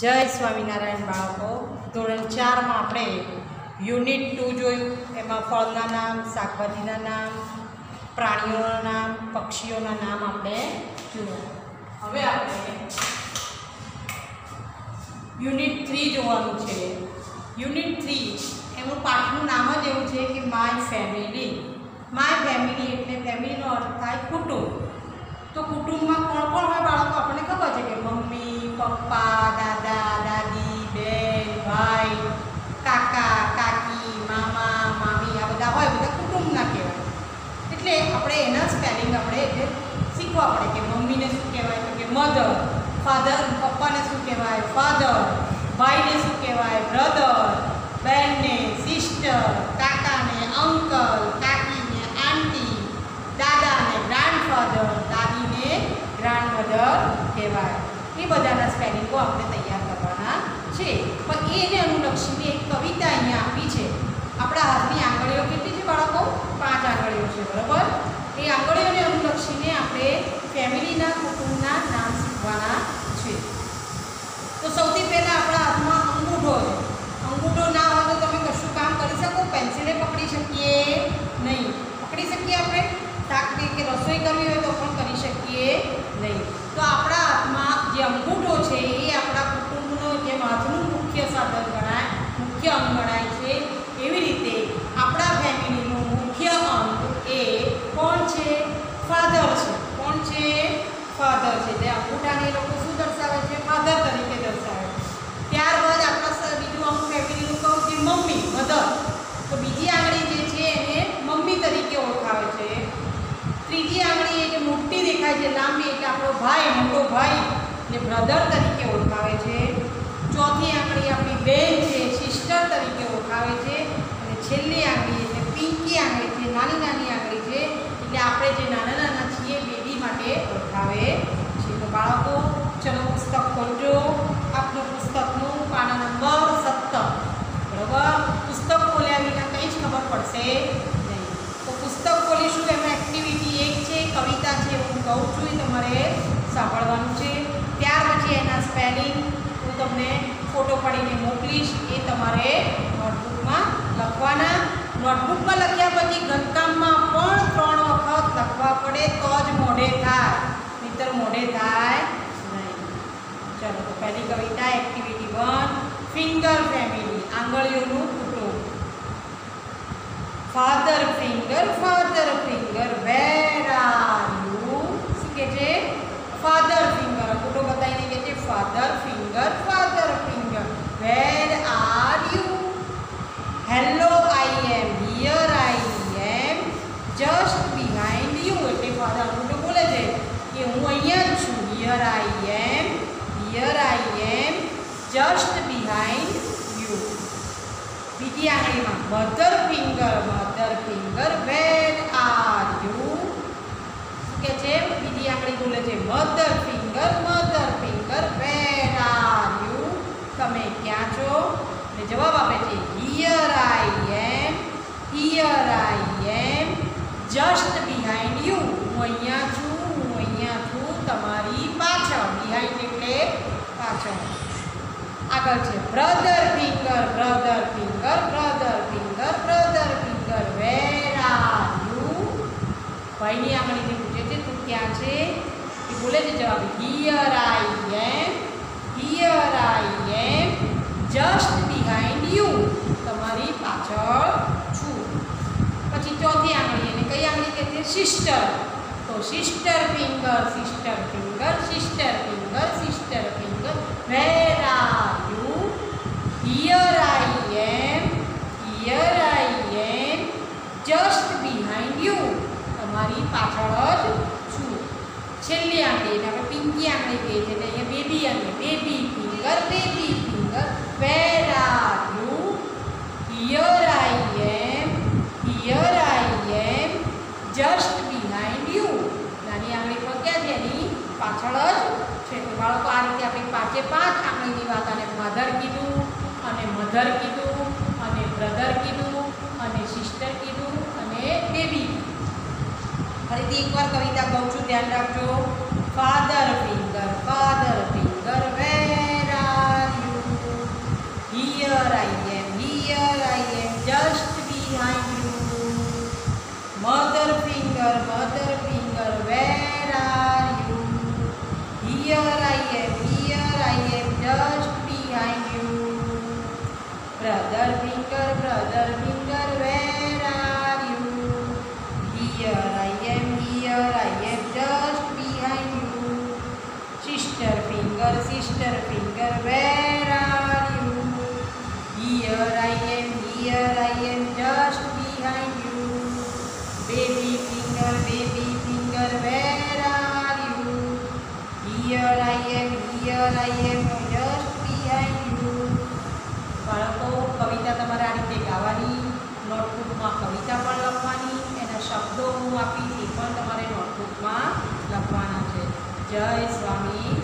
જય સ્વામિનારાયણ બાળકો. ધોરણ ચારમાં આપણે યુનિટ ટુ જોયું. એમાં ફળના નામ, શાકભાજીના નામ, પ્રાણીઓના નામ, પક્ષીઓના નામ આપણે જોયા. હવે આપણે યુનિટ થ્રી જોવાનું છે. યુનિટ થ્રી, એનું પાઠનું નામ જ એવું છે કે માય ફેમિલી. માય ફેમિલી એટલે ફેમિલીનો અર્થ થાય કુટુંબ. તો કુટુંબમાં કોણ કોણ હોય બાળકો? આપણને ખબર છે કે મમ્મી, પપ્પા દાદા દાદી બેન ભાઈ કાકા કાકી મામા મામી આ બધા હોય બધા કુટુંબના કહેવાય એટલે આપણે એના સ્પેલિંગ આપણે એટલે શીખવા પડે કે મમ્મીને શું કહેવાય તો કે મધર ફાધર પપ્પાને શું કહેવાય? ફાધર ભાઈને શું કહેવાય? બ્રધર બહેનને સિસ્ટર કાકાને અંકલ કાકીને આંટી દાદાને ગ્રાન્ડફાધર દાદીને ગ્રાન્ડમધર કહેવાય. એ બધાના સ્પેલિંગો આપણે તૈયાર કરવાના છે. પણ એને અનુલક્ષીને એક કવિતા અહીંયા આપી છે આપણા હાથની આંગળીઓ કેટલી છે બાળકો પાંચ આંગળીઓ છે બરાબર એ આંગળીઓને અનુલક્ષીને આપણે ફેમિલીના કુટુંબના નામ શીખવાના છે તો સૌથી પહેલાં આપણા હાથમાં અંગૂઠો છે અંગૂઠો ના હોય તો તમે કશું કામ કરી શકો પેન્સિલે પકડી શકીએ નહીં પકડી શકીએ આપણે શાક કે રસોઈ કરવી હોય તો પણ કરી શકીએ નહીં. તો આપણા હાથમાં જે અંગૂઠો છે, એ આપણા કુટુંબનો જે હાથનું મુખ્ય સાધન ગણાય, મુખ્ય અંગ ગણાય છે. એવી રીતે આપણા ફેમિલીનું મુખ્ય અંગ એ કોણ છે? ફાધર છે. કોણ છે? ફાધર છે. જે અંગૂઠાને એ લોકો શું દર્શાવે છે? ફાધર તરીકે દર્શાવે છે ત્યારબાદ આપણા સ- બીજું અંગ ફેમિલીનું કહું કે મમ્મી મધર તો બીજી આંગળી જે છે એને મમ્મી તરીકે ઓળખાવે છે ત્રીજી આંગળી એ જે મોટી દેખાય છે લાંબી એટલે આપણો ભાઈ, મોટો ભાઈ ને બ્રધર તરીકે ઓળખાવે છે. ચોથી આંગળી આપણી બેન છે સિસ્ટર તરીકે ઓળખાવે છે. અને છેલ્લી આંગળી એટલે પિંકી આંગળી છે, નાની નાની આંગળી છે. એટલે આપણે જે નાના નાના છીએ બેબી માટે ઓળખાવે છે. તો બાળકો, ચલો પુસ્તક ખોલજો. આપનું પુસ્તકનું પાના નંબર સત્તર. બરાબર? પુસ્તક ખોલ્યા વિના કંઈ જ ખબર પડશે નહીં તો પુસ્તક ખોલીશું એમાં એક્ટિવિટી એક છે કવિતા છે હું કહું છું એ તમારે સાંભળવાનું છે. ત્યાર પછી એના સ્પેલિંગ હું તમને ફોટો પાડીને મોકલીશ. એ તમારે નોટબુકમાં લખવાના. નોટબુકમાં લખ્યા પછી ઘરકામમાં પણ ત્રણ વખત લખવા પડે તો જ મોઢે થાય. મિત્ર મોઢે થાય નહીં. ચલો પહેલી કવિતા એક્ટિવિટી વન ફિંગર ફેમિલી આંગળીઓનું કુટુંબ. Father finger father are you શું કે છે ફાધર ફિંગર અંગૂઠો બતાવીને કે છે father finger father finger where are you hello I am here I am just behind you એટલે ફાધર અંગૂઠો બોલે છે કે હું અહીંયા જ છું. Here I am here I am just behind you બીજી આંગળીમાં mother finger mother finger where are you કે છે બીજી આંગળી બોલે છે mother finger mother finger where are you તમે ક્યાં છો? ને જવાબ આપે છે here I am here I am just behind you હું અહીંયા છું, હું અહીંયા છું, તમારી પાછળ બિહાઇન્ડ એટલે પાછળ. આગળ છે brother finger brother finger brother finger brother finger where are you ભાઈની આંગળીથી પૂછે છે, તું ક્યાં છે? બોલે છે જવાબ here I am here I am just behind you તમારી પાછળ છું. પછી ચોથી આંગળી, એને કઈ આંગળી કહે છે સિસ્ટર તો sister finger sister finger sister finger sister finger where are you here I am here I am just behind you તમારી પાછળ જ છું છેલ્લી આંગળી એટલે આપણે પિંકી આંગળી કહીએ છીએ એટલે અહીંયા બેબી આંગળી baby finger baby finger. Where are you here I am here I am just behind you નાની આંગળી પર છે? એની પાછળ જ છે. તો બાળકો, આ રીતે આપણે પાંચે પાંચ આંગળીની વાત અને મધર કીધું, અને મધર કીધું, અને બ્રધર કીધું, અને સિસ્ટર કીધું, અને બેબી ફરીથી એકવાર કવિતા કહું છું, ધ્યાન રાખજો. Father finger father finger where are you here I am here I am just behind you mother finger mother finger where are you here I am here I am just behind you brother finger brother finger બાળકો, કવિતા તમારે આ રીતે ગાવાની નોટબુકમાં કવિતા પણ લખવાની, એના શબ્દો હું આપીશ, એ પણ તમારે નોટબુકમાં લખવાના છે. જય સ્વામી.